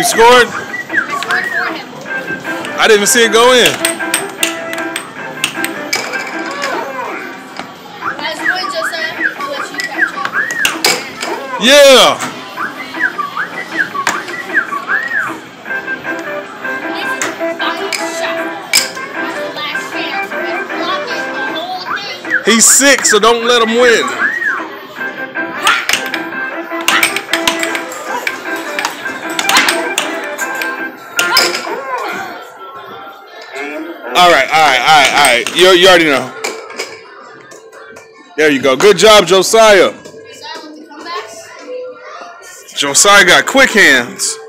You scored? I scored for him. I didn't even see it go in. Yeah. He's sick, so don't let him win. All right, all right, all right, all right. You, you already know. There you go. Good job, Josiah. Josiah with the comebacks. Josiah got quick hands.